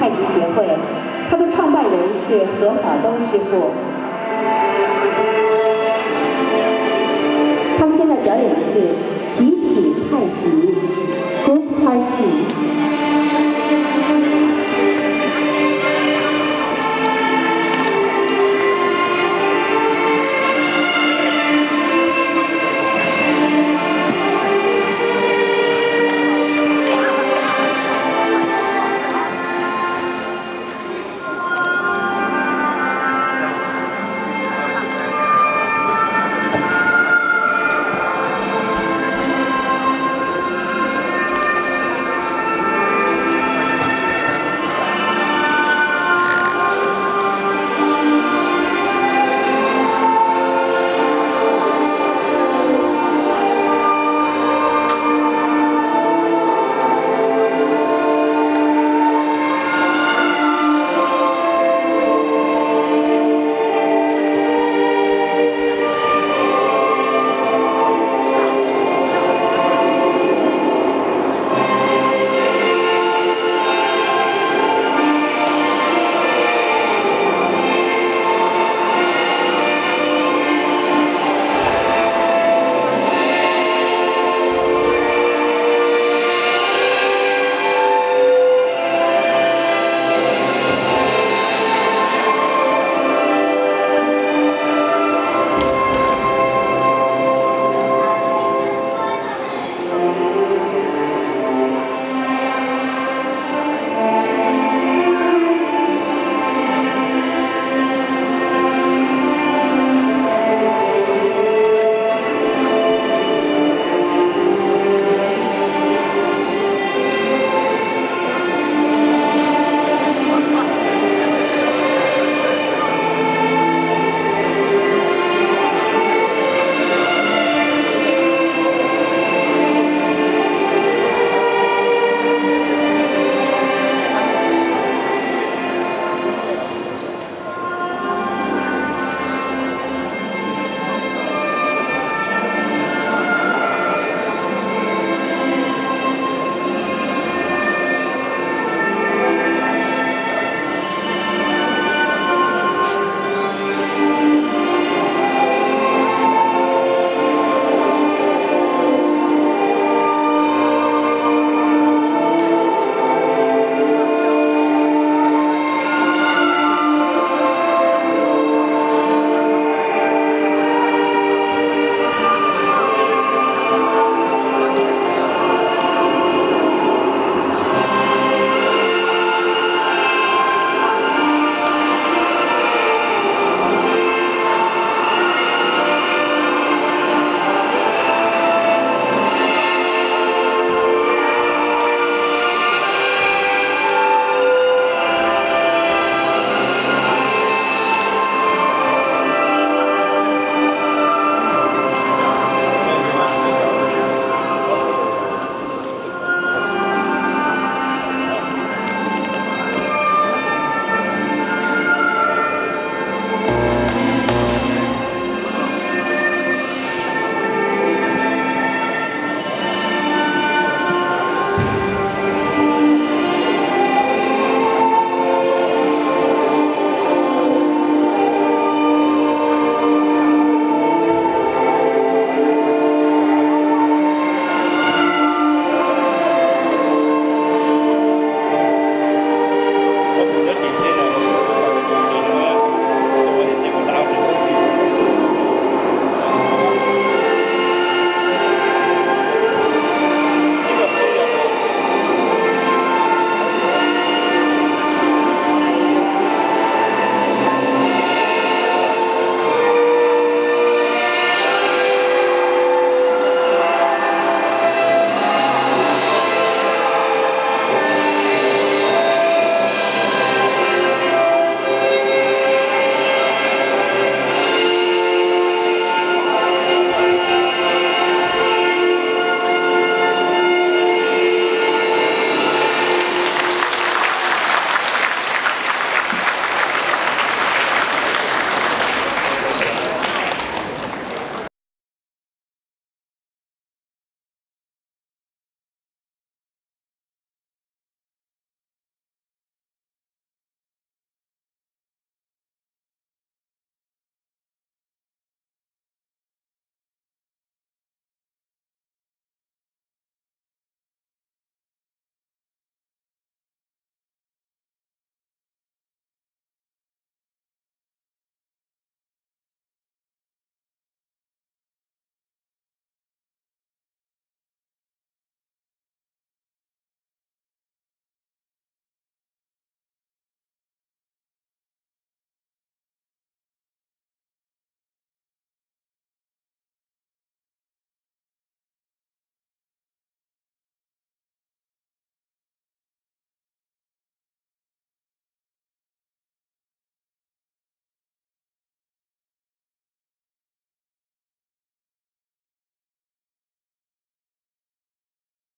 太极协会他的创办人是何晓东师傅。他们现在表演的是集体太极。